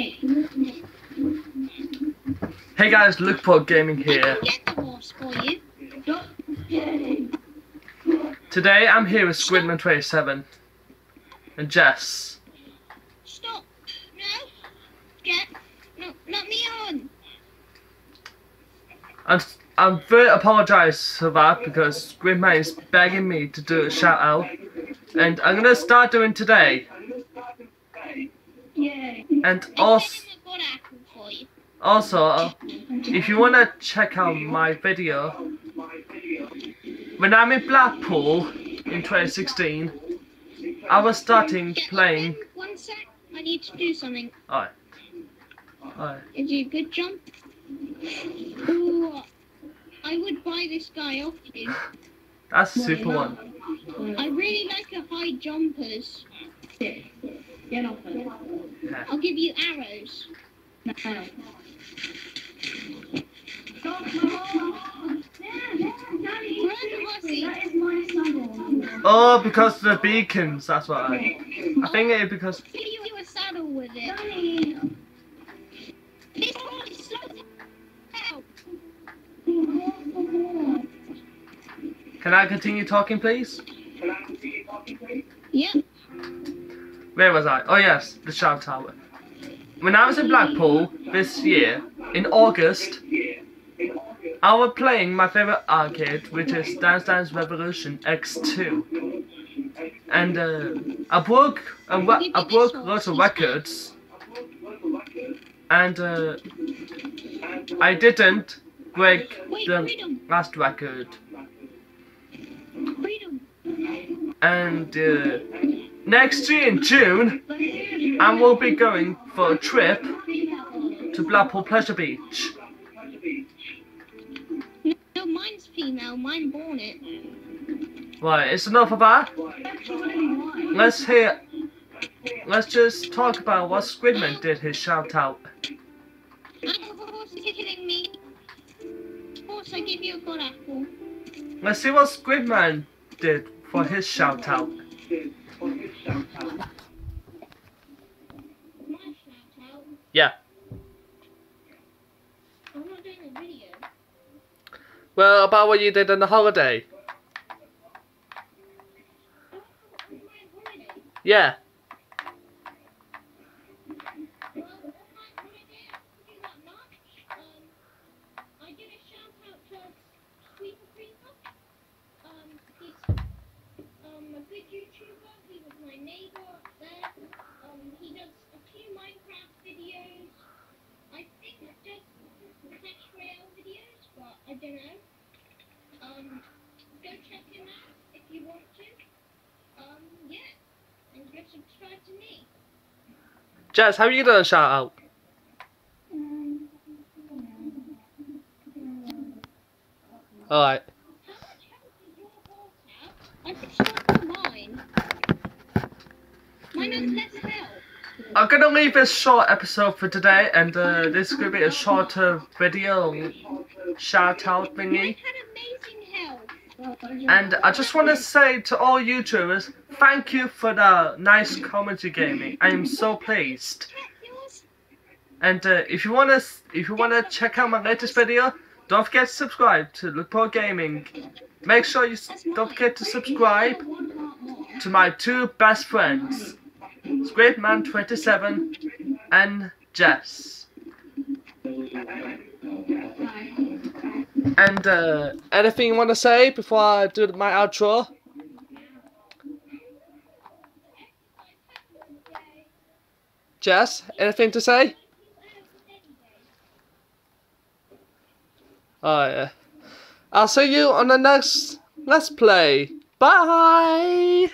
Hey guys, Luke Gaming here. can get the horse for you. Stop getting. Today I'm here with Squidman27 and Jess. Stop. No. Get. No, not me on. I'm I'm very apologise for that because Squidman is begging me to do a shout out, and I'm gonna start doing today. Yay. And I'm also, getting a good apple for you. also, uh, if you wanna check out my video, when I'm in Blackpool in 2016, I was starting Get playing. One sec. I need to do something. Alright. Alright. Is you a good jump? Ooh. I would buy this guy off you. That's a super one. I really like a high jumpers. Get off it. I'll give you arrows. No. Stop. No. Daddy, Run, horsey. that is my saddle. Oh, because of the beacons, that's why. I think it's because. Give you a saddle with it. This horse slows down. Can I continue talking, please? Yeah. Where was I? Oh yes, the Shout Tower. When I was in Blackpool this year, in August, I was playing my favorite arcade, which is Dance Dance Revolution X2. And uh, I broke a I broke lots of records, and uh, I didn't break the last record. And uh, next year in June, and we'll be going for a trip to Blackpool Pleasure Beach. No, mine's female. Mine born it. Right, it's enough of that. Let's hear. Let's just talk about what Squidman did his shout out. And the horse is hitting me. Horse, I give you a good apple. Let's see what Squidman did for his shout out. My shout out. Yeah. I'm not doing a video. Well, about what you did on the holiday. Oh, on my holiday. Yeah. Well, on my holiday, I didn't do that much. Um, I did a shout out to Sweeper Creeper. Um, he's um a good YouTuber. He was my neighbor up there. Um, he does a few Minecraft videos. I think just Clash Royale videos, but I don't know. Um, go check him out if you want to. Um, yeah, and go subscribe to me. Jess, how are you doing shout out? Alright. How much health does your horse have? I'm pretty sure it's mine. Mine has less health. I'm gonna leave this short episode for today, and uh, this is gonna be a shorter video shout out thingy. had amazing health. And I just want to say to all YouTubers, thank you for the nice comments you gave me. I am so pleased. And uh, if you wanna, if you wanna check out my latest video, don't forget to subscribe to Look Pro Gaming. Make sure you don't forget to subscribe to my two best friends, Squidman27 and Jess. And uh, anything you want to say before I do my outro? Jess, anything to say? Oh yeah. I'll see you on the next Let's Play. Bye!